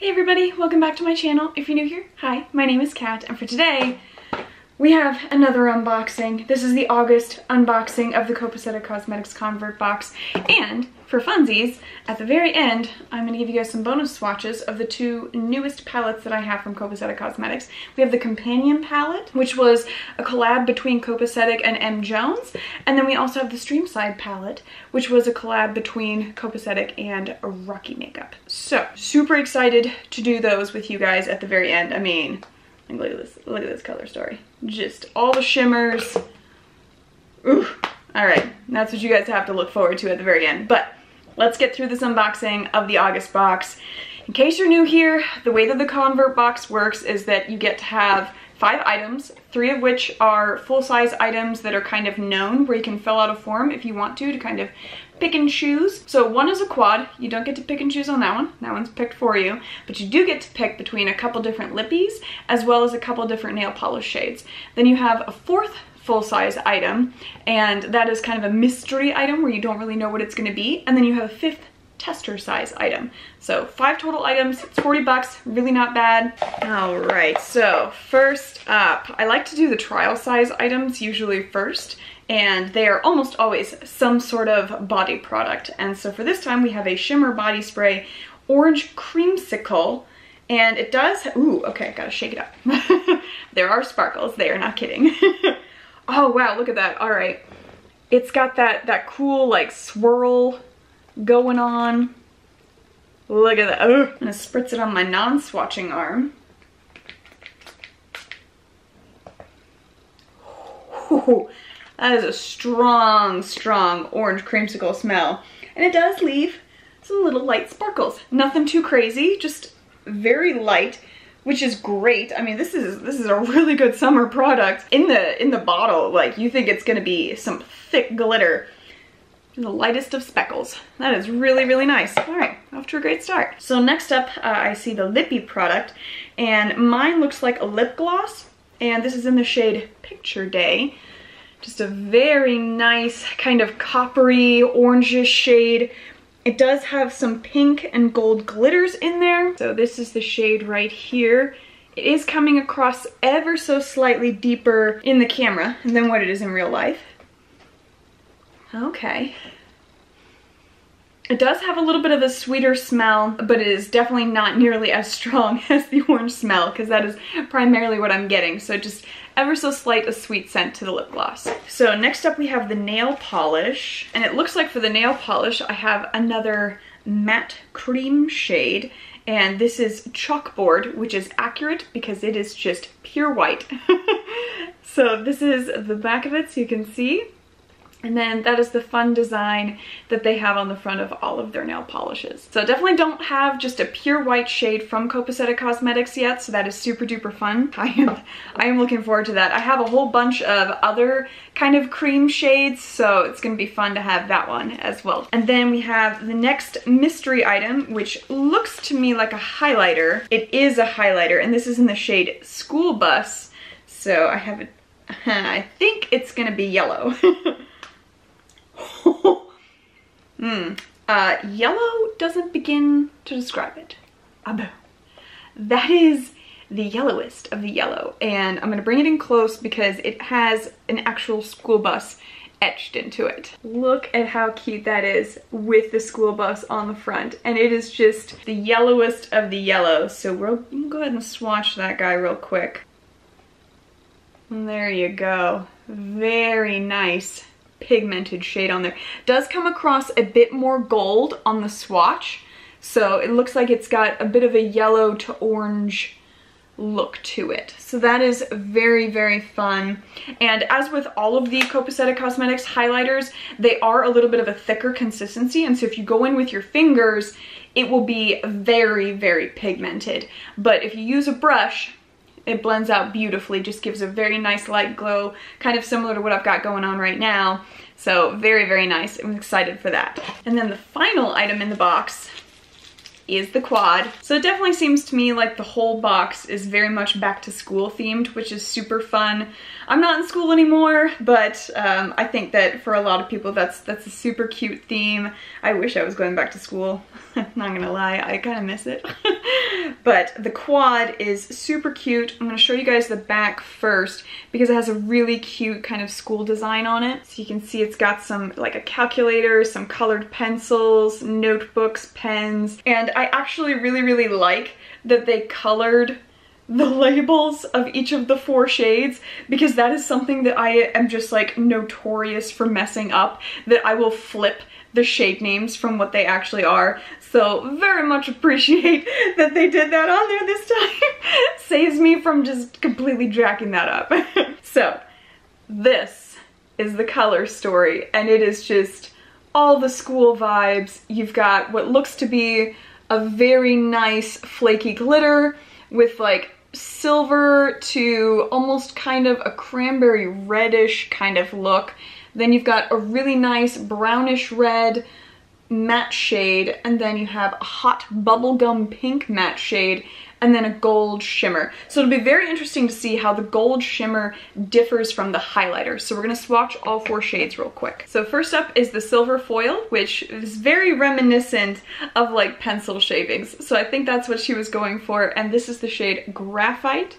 Hey everybody, welcome back to my channel. If you're new here, hi, my name is Kat, and for today, we have another unboxing. This is the August unboxing of the Copacetic Cosmetics Convert box, and for funsies, at the very end, I'm to give you guys some bonus swatches of the two newest palettes that I have from Copacetic Cosmetics. We have the Companion palette, which was a collab between Copacetic and M. Jones, and then we also have the Streamside palette, which was a collab between Copacetic and Rockie Makeup. So, super excited to do those with you guys at the very end. I mean, look at this, look at this color story. Just all the shimmers. Ooh. All right, that's what you guys have to look forward to at the very end. But let's get through this unboxing of the August box. In case you're new here, the way that the Convert box works is that you get to have five items, three of which are full-size items that are kind of known, where you can fill out a form if you want to, to kind of pick and choose. So one is a quad. You don't get to pick and choose on that one. That one's picked for you. But you do get to pick between a couple different lippies as well as a couple different nail polish shades. Then you have a fourth full-size item and that is kind of a mystery item where you don't really know what it's going to be. And then you have a fifth tester size item. So five total items, it's 40 bucks, really not bad. All right, so first up, I like to do the trial size items usually first and they are almost always some sort of body product. And so for this time we have a shimmer body spray, orange creamsicle, and it does, ooh, okay, I gotta shake it up. there are sparkles, they are not kidding. oh wow, look at that, all right. It's got that, that cool like swirl going on. Look at that, oh, I'm gonna spritz it on my non-swatching arm. Ooh, that is a strong, strong orange creamsicle smell. And it does leave some little light sparkles. Nothing too crazy, just very light, which is great. I mean, this is this is a really good summer product. In the in the bottle, like you think it's gonna be some thick glitter. The lightest of speckles. That is really, really nice. All right, off to a great start. So next up, uh, I see the Lippy product, and mine looks like a lip gloss, and this is in the shade Picture Day. Just a very nice kind of coppery orangish shade. It does have some pink and gold glitters in there. So this is the shade right here. It is coming across ever so slightly deeper in the camera than what it is in real life. Okay. It does have a little bit of a sweeter smell, but it is definitely not nearly as strong as the orange smell because that is primarily what I'm getting. So just ever so slight a sweet scent to the lip gloss. So next up we have the nail polish. And it looks like for the nail polish I have another matte cream shade. And this is Chalkboard, which is accurate because it is just pure white. so this is the back of it so you can see. And then that is the fun design that they have on the front of all of their nail polishes. So definitely don't have just a pure white shade from Copacetic Cosmetics yet, so that is super duper fun. I am, I am looking forward to that. I have a whole bunch of other kind of cream shades, so it's gonna be fun to have that one as well. And then we have the next mystery item, which looks to me like a highlighter. It is a highlighter, and this is in the shade School Bus. So I have it, I think it's gonna be yellow. Hmm. Uh, yellow doesn't begin to describe it. Abo. That is the yellowest of the yellow. And I'm gonna bring it in close because it has an actual school bus etched into it. Look at how cute that is with the school bus on the front. And it is just the yellowest of the yellow. So we'll go ahead and swatch that guy real quick. And there you go. Very nice pigmented shade on there. Does come across a bit more gold on the swatch, so it looks like it's got a bit of a yellow to orange look to it. So that is very, very fun. And as with all of the Copacetic Cosmetics highlighters, they are a little bit of a thicker consistency. And so if you go in with your fingers, it will be very, very pigmented. But if you use a brush, it blends out beautifully, just gives a very nice light glow, kind of similar to what I've got going on right now. So very, very nice. I'm excited for that. And then the final item in the box is the quad. So it definitely seems to me like the whole box is very much back to school themed, which is super fun. I'm not in school anymore, but um, I think that for a lot of people that's that's a super cute theme. I wish I was going back to school. not gonna lie, I kind of miss it. But the quad is super cute. I'm gonna show you guys the back first because it has a really cute kind of school design on it. So you can see it's got some like a calculator, some colored pencils, notebooks, pens, and I actually really, really like that they colored the labels of each of the four shades because that is something that I am just like notorious for messing up that I will flip the shade names from what they actually are. So very much appreciate that they did that on there this time. Saves me from just completely jacking that up. so this is the color story and it is just all the school vibes. You've got what looks to be a very nice flaky glitter with like silver to almost kind of a cranberry reddish kind of look. Then you've got a really nice brownish red matte shade, and then you have a hot bubblegum pink matte shade, and then a gold shimmer. So it'll be very interesting to see how the gold shimmer differs from the highlighter. So we're gonna swatch all four shades real quick. So first up is the silver foil, which is very reminiscent of like pencil shavings. So I think that's what she was going for. And this is the shade Graphite.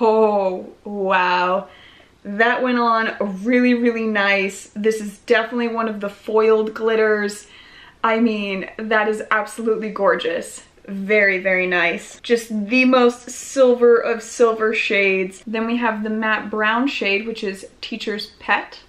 Oh, wow. That went on really, really nice. This is definitely one of the foiled glitters. I mean, that is absolutely gorgeous. Very, very nice. Just the most silver of silver shades. Then we have the matte brown shade, which is Teacher's Pet.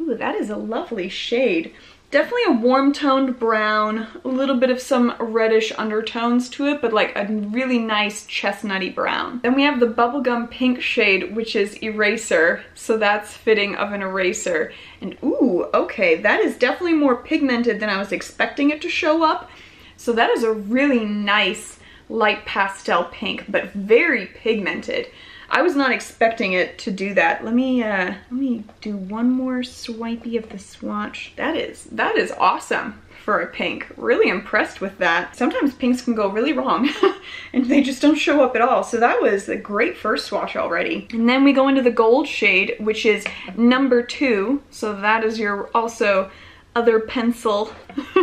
Ooh, that is a lovely shade. Definitely a warm toned brown, a little bit of some reddish undertones to it, but like a really nice chestnutty brown. Then we have the bubblegum pink shade, which is Eraser. So that's fitting of an eraser. And ooh, okay, that is definitely more pigmented than I was expecting it to show up. So that is a really nice light pastel pink, but very pigmented. I was not expecting it to do that. Let me uh, let me do one more swipey of the swatch. That is that is awesome for a pink. Really impressed with that. Sometimes pinks can go really wrong and they just don't show up at all. So that was a great first swatch already. And then we go into the gold shade, which is number two. So that is your also other pencil.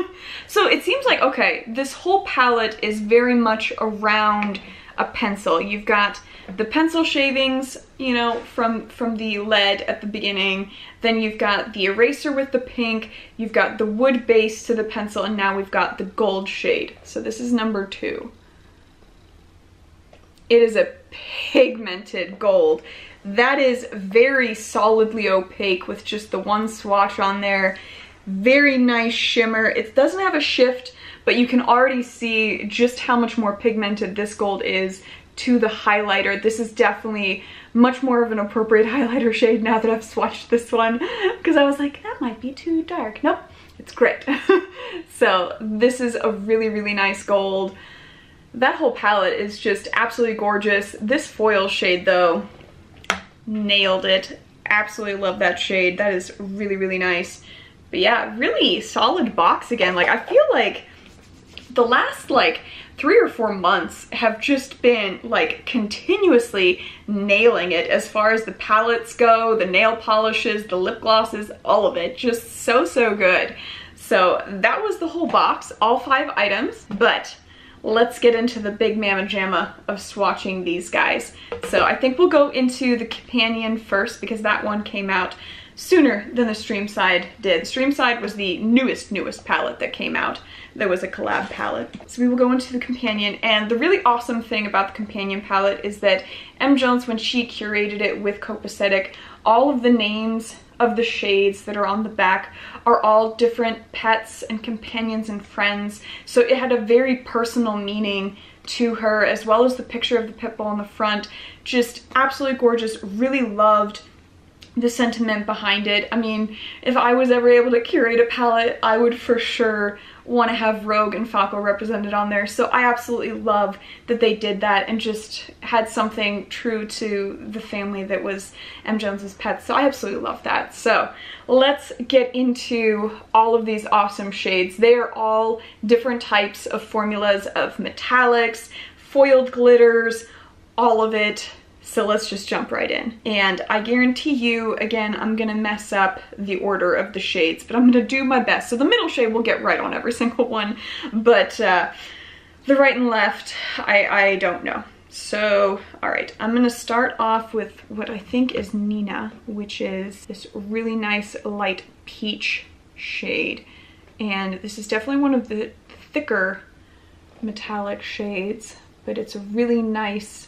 so it seems like, okay, this whole palette is very much around a pencil. You've got the pencil shavings, you know, from, from the lead at the beginning. Then you've got the eraser with the pink. You've got the wood base to the pencil. And now we've got the gold shade. So this is number two. It is a pigmented gold. That is very solidly opaque with just the one swatch on there. Very nice shimmer. It doesn't have a shift, but you can already see just how much more pigmented this gold is to the highlighter. This is definitely much more of an appropriate highlighter shade now that I've swatched this one because I was like, that might be too dark. Nope, it's great. so this is a really, really nice gold. That whole palette is just absolutely gorgeous. This foil shade though, nailed it. Absolutely love that shade. That is really, really nice. But yeah, really solid box again. Like I feel like the last like three or four months have just been like continuously nailing it as far as the palettes go, the nail polishes, the lip glosses, all of it. Just so, so good. So that was the whole box, all five items, but let's get into the big mamma jamma of swatching these guys. So I think we'll go into the companion first because that one came out sooner than the Streamside did. Streamside was the newest, newest palette that came out. There was a collab palette. So we will go into the companion and the really awesome thing about the companion palette is that M. Jones, when she curated it with Copacetic, all of the names of the shades that are on the back are all different pets and companions and friends. So it had a very personal meaning to her as well as the picture of the pit bull on the front. Just absolutely gorgeous, really loved the sentiment behind it. I mean, if I was ever able to curate a palette, I would for sure want to have Rogue and Falco represented on there. So I absolutely love that they did that and just had something true to the family that was M. Jones's pets. So I absolutely love that. So let's get into all of these awesome shades. They are all different types of formulas of metallics, foiled glitters, all of it So let's just jump right in. And I guarantee you, again, I'm gonna mess up the order of the shades, but I'm gonna do my best. So the middle shade will get right on every single one, but uh, the right and left, I, I don't know. So, all right, I'm gonna start off with what I think is Nina, which is this really nice light peach shade. And this is definitely one of the thicker metallic shades, but it's a really nice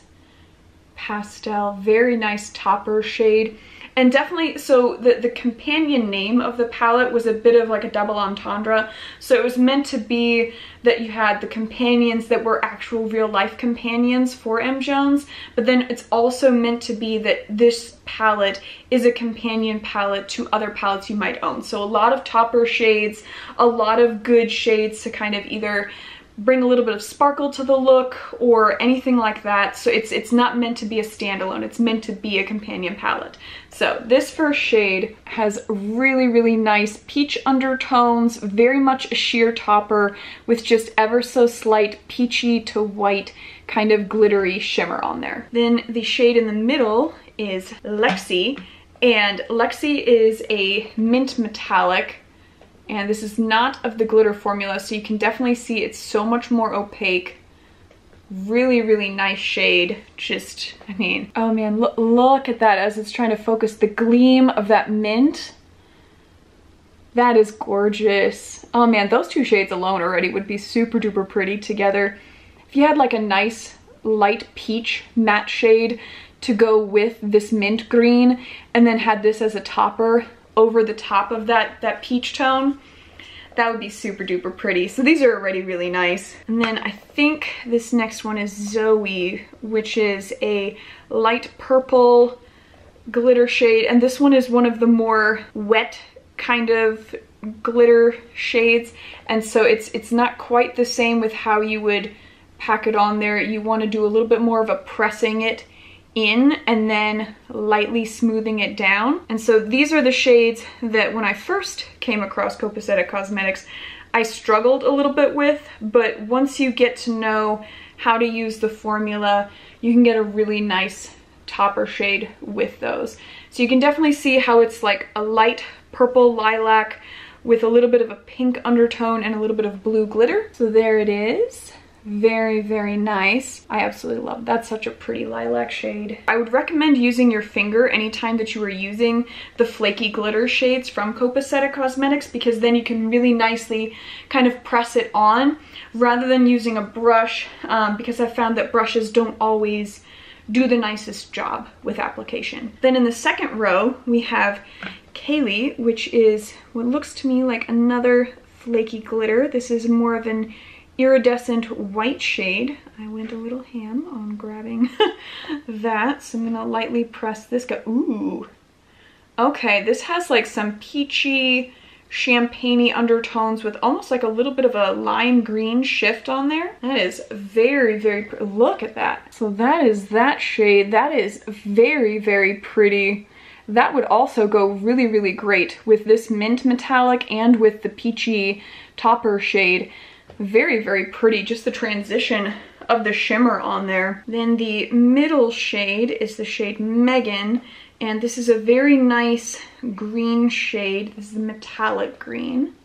pastel, very nice topper shade. And definitely, so the, the companion name of the palette was a bit of like a double entendre. So it was meant to be that you had the companions that were actual real life companions for M. Jones, but then it's also meant to be that this palette is a companion palette to other palettes you might own. So a lot of topper shades, a lot of good shades to kind of either bring a little bit of sparkle to the look or anything like that. So it's, it's not meant to be a standalone, it's meant to be a companion palette. So this first shade has really, really nice peach undertones, very much a sheer topper with just ever so slight peachy to white kind of glittery shimmer on there. Then the shade in the middle is Lexi, and Lexi is a mint metallic and this is not of the glitter formula, so you can definitely see it's so much more opaque. Really, really nice shade. Just, I mean, oh man, look, at that as it's trying to focus the gleam of that mint. That is gorgeous. Oh man, those two shades alone already would be super duper pretty together. If you had like a nice light peach matte shade to go with this mint green and then had this as a topper, over the top of that, that peach tone, that would be super duper pretty. So these are already really nice. And then I think this next one is Zoe, which is a light purple glitter shade. And this one is one of the more wet kind of glitter shades. And so it's, it's not quite the same with how you would pack it on there. You want to do a little bit more of a pressing it in and then lightly smoothing it down. And so these are the shades that when I first came across Copacetic Cosmetics, I struggled a little bit with, but once you get to know how to use the formula, you can get a really nice topper shade with those. So you can definitely see how it's like a light purple lilac with a little bit of a pink undertone and a little bit of blue glitter. So there it is. Very, very nice. I absolutely love That's such a pretty lilac shade. I would recommend using your finger anytime that you are using the flaky glitter shades from Copacetic Cosmetics because then you can really nicely kind of press it on rather than using a brush um, because I've found that brushes don't always do the nicest job with application. Then in the second row, we have Kaylee, which is what looks to me like another flaky glitter. This is more of an iridescent white shade. I went a little ham on grabbing that. So I'm gonna lightly press this guy. Ooh. Okay, this has like some peachy, champagne undertones with almost like a little bit of a lime green shift on there. That is very, very, look at that. So that is that shade. That is very, very pretty. That would also go really, really great with this mint metallic and with the peachy topper shade very, very pretty. Just the transition of the shimmer on there. Then the middle shade is the shade Megan. And this is a very nice green shade. This is metallic green.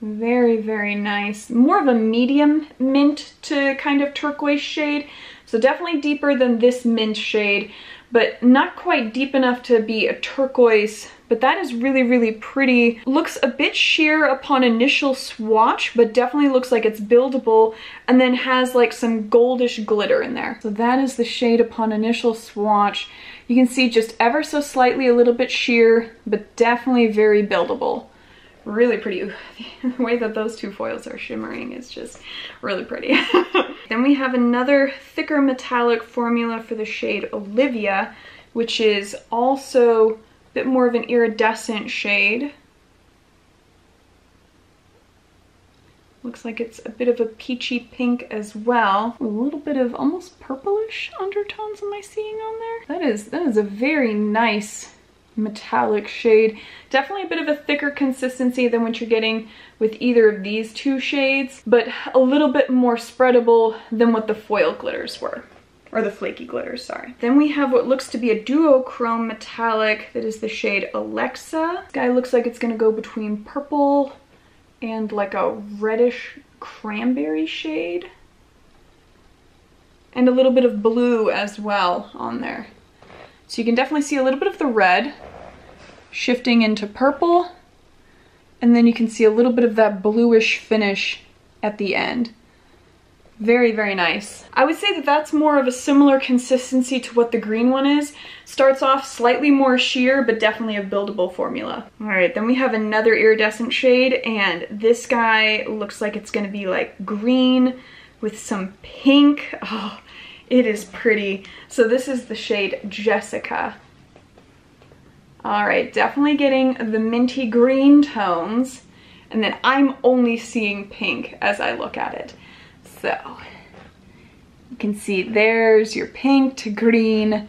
Very, very nice. More of a medium mint to kind of turquoise shade. So definitely deeper than this mint shade, but not quite deep enough to be a turquoise but that is really, really pretty. Looks a bit sheer upon initial swatch, but definitely looks like it's buildable and then has like some goldish glitter in there. So that is the shade upon initial swatch. You can see just ever so slightly a little bit sheer, but definitely very buildable. Really pretty. the way that those two foils are shimmering is just really pretty. then we have another thicker metallic formula for the shade Olivia, which is also a bit more of an iridescent shade. Looks like it's a bit of a peachy pink as well. A little bit of almost purplish undertones am I seeing on there? That is, that is a very nice metallic shade. Definitely a bit of a thicker consistency than what you're getting with either of these two shades, but a little bit more spreadable than what the foil glitters were. or the flaky glitters, sorry. Then we have what looks to be a duochrome metallic that is the shade Alexa. This guy looks like it's gonna go between purple and like a reddish cranberry shade. And a little bit of blue as well on there. So you can definitely see a little bit of the red shifting into purple. And then you can see a little bit of that bluish finish at the end. Very, very nice. I would say that that's more of a similar consistency to what the green one is. Starts off slightly more sheer, but definitely a buildable formula. All right, then we have another iridescent shade, and this guy looks like it's gonna be like green with some pink. Oh, it is pretty. So this is the shade Jessica. All right, definitely getting the minty green tones. And then I'm only seeing pink as I look at it. So you can see there's your pink to green,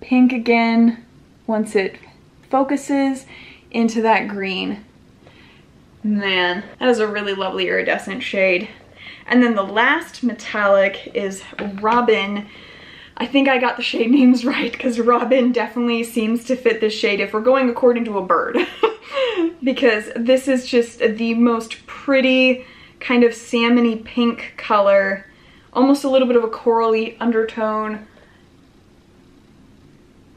pink again once it focuses into that green. Man, that is a really lovely iridescent shade. And then the last metallic is Robin. I think I got the shade names right because Robin definitely seems to fit this shade if we're going according to a bird. because this is just the most pretty kind of salmony pink color. Almost a little bit of a corally undertone.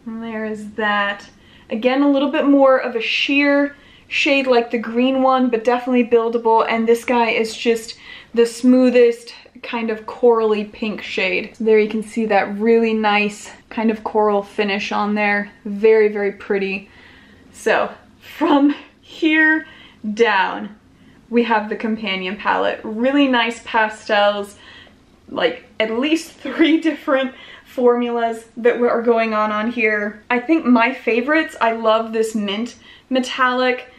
And there is that. Again, a little bit more of a sheer shade like the green one, but definitely buildable. And this guy is just the smoothest kind of corally pink shade. So there you can see that really nice kind of coral finish on there. Very, very pretty. So from here down, we have the companion palette. Really nice pastels, like at least three different formulas that are going on on here. I think my favorites, I love this mint metallic.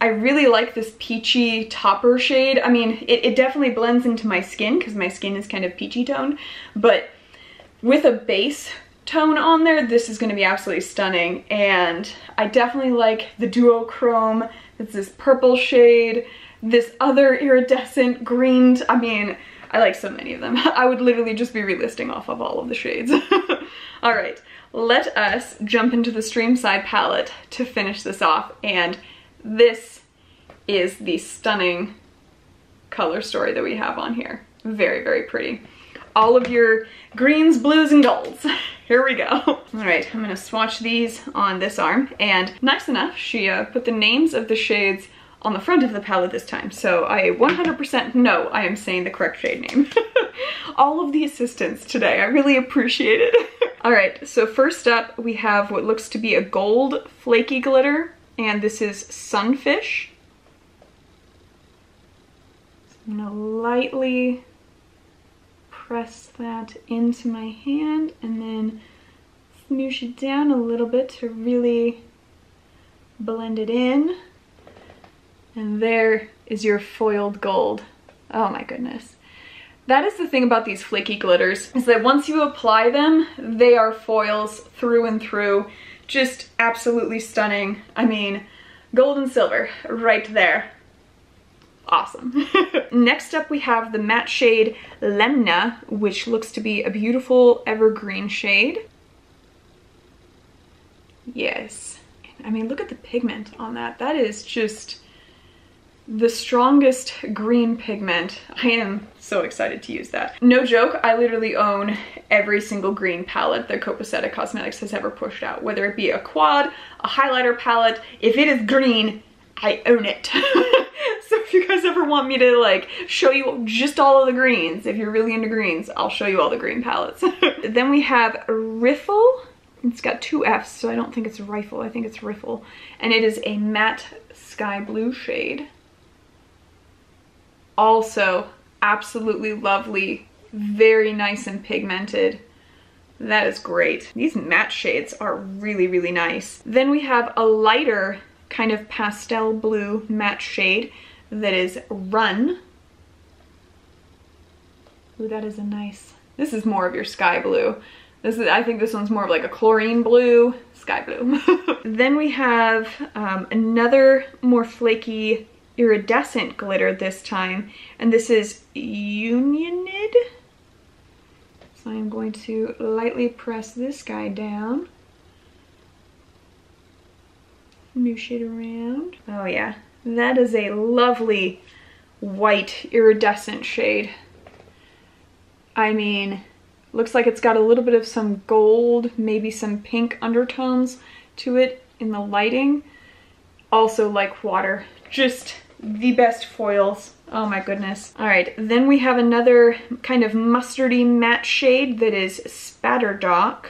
I really like this peachy topper shade. I mean, it, it definitely blends into my skin because my skin is kind of peachy toned, but with a base tone on there, this is gonna be absolutely stunning. And I definitely like the duochrome. It's this purple shade, this other iridescent green. I mean, I like so many of them. I would literally just be relisting off of all of the shades. all right, let us jump into the Streamside palette to finish this off. And this is the stunning color story that we have on here. Very, very pretty. All of your greens, blues, and golds. Here we go. All right, I'm gonna swatch these on this arm. And nice enough, she uh, put the names of the shades on the front of the palette this time. So I 100% know I am saying the correct shade name. All of the assistance today, I really appreciate it. All right, so first up we have what looks to be a gold flaky glitter and this is Sunfish. I'm gonna lightly press that into my hand and then smoosh it down a little bit to really blend it in. And there is your foiled gold. Oh my goodness. That is the thing about these flaky glitters, is that once you apply them, they are foils through and through just absolutely stunning. I mean, gold and silver right there. Awesome. Next up we have the matte shade Lemna, which looks to be a beautiful evergreen shade. Yes. I mean, look at the pigment on that. That is just the strongest green pigment. I am so excited to use that. No joke, I literally own every single green palette that Copacetic Cosmetics has ever pushed out, whether it be a quad, a highlighter palette. If it is green, I own it. so if you guys ever want me to like show you just all of the greens, if you're really into greens, I'll show you all the green palettes. then we have Riffle. It's got two F's, so I don't think it's Rifle, I think it's Riffle. And it is a matte sky blue shade also absolutely lovely, very nice and pigmented. That is great. These matte shades are really, really nice. Then we have a lighter kind of pastel blue matte shade that is Run. Ooh, that is a nice, this is more of your sky blue. This is, I think this one's more of like a chlorine blue, sky blue. then we have um, another more flaky iridescent glitter this time. And this is Unionid. So I'm going to lightly press this guy down. Moosh it around. Oh yeah, that is a lovely white iridescent shade. I mean, looks like it's got a little bit of some gold, maybe some pink undertones to it in the lighting. Also like water, just the best foils. Oh my goodness. All right, then we have another kind of mustardy matte shade that is Spatterdock.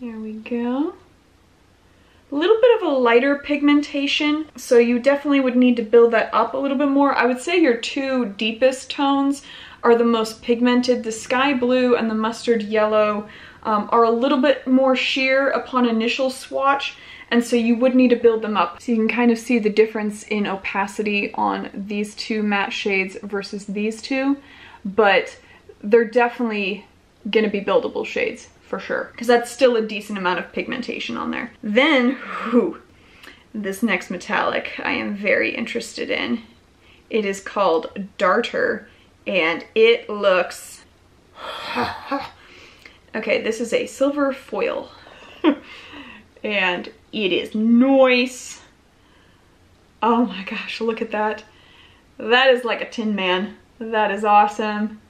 There we go. A little bit of a lighter pigmentation, so you definitely would need to build that up a little bit more. I would say your two deepest tones are the most pigmented. The sky blue and the mustard yellow um, are a little bit more sheer upon initial swatch, and so you would need to build them up. So you can kind of see the difference in opacity on these two matte shades versus these two, but they're definitely gonna be buildable shades for sure, because that's still a decent amount of pigmentation on there. Then, whew, this next metallic I am very interested in. It is called Darter, and it looks... okay, this is a silver foil, and it is nice. Oh my gosh, look at that. That is like a Tin Man. That is awesome.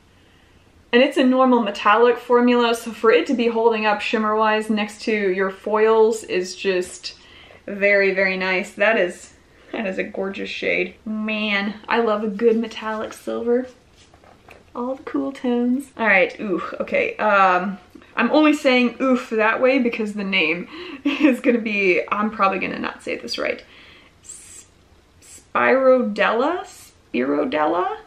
And it's a normal metallic formula, so for it to be holding up shimmer-wise next to your foils is just very, very nice. That is, that is a gorgeous shade. Man, I love a good metallic silver. All the cool tones. All right, ooh, okay. Um, I'm only saying oof that way because the name is gonna be, I'm probably gonna not say this right. Spirodela? Spirodela?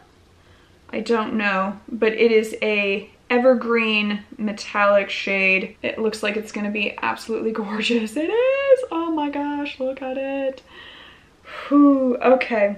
I don't know, but it is a evergreen metallic shade. It looks like it's gonna be absolutely gorgeous. It is! Oh my gosh, look at it. Whew, okay.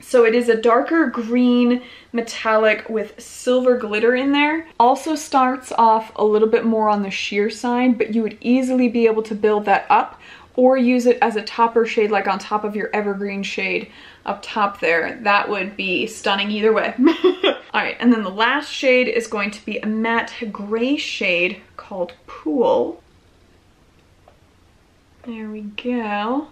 So it is a darker green metallic with silver glitter in there. Also starts off a little bit more on the sheer side, but you would easily be able to build that up or use it as a topper shade like on top of your evergreen shade up top there. That would be stunning either way. All right, and then the last shade is going to be a matte gray shade called Pool. There we go.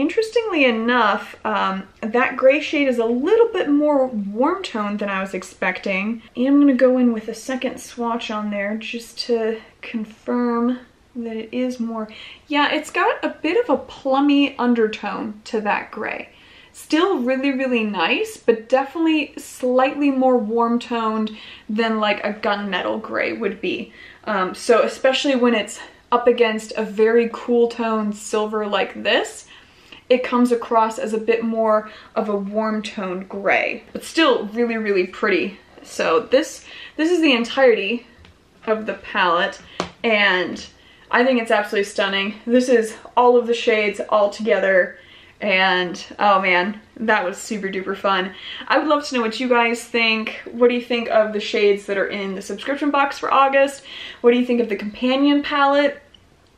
Interestingly enough, um, that gray shade is a little bit more warm toned than I was expecting. And I'm gonna go in with a second swatch on there just to confirm that it is more, yeah, it's got a bit of a plummy undertone to that gray. Still really, really nice, but definitely slightly more warm toned than like a gunmetal gray would be. Um, so especially when it's up against a very cool toned silver like this, it comes across as a bit more of a warm toned gray, but still really, really pretty. So this, this is the entirety of the palette and I think it's absolutely stunning. This is all of the shades all together and oh man, that was super duper fun. I would love to know what you guys think. What do you think of the shades that are in the subscription box for August? What do you think of the companion palette?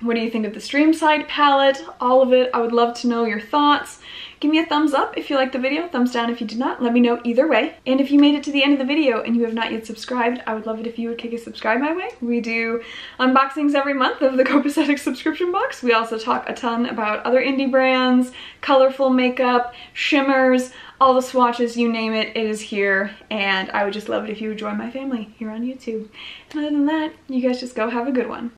What do you think of the stream side palette? All of it, I would love to know your thoughts. Give me a thumbs up if you liked the video, thumbs down if you did not. Let me know either way. And if you made it to the end of the video and you have not yet subscribed, I would love it if you would kick a subscribe my way. We do unboxings every month of the Copacetic subscription box. We also talk a ton about other indie brands, colorful makeup, shimmers, all the swatches, you name it, it is here. And I would just love it if you would join my family here on YouTube. And other than that, you guys just go have a good one.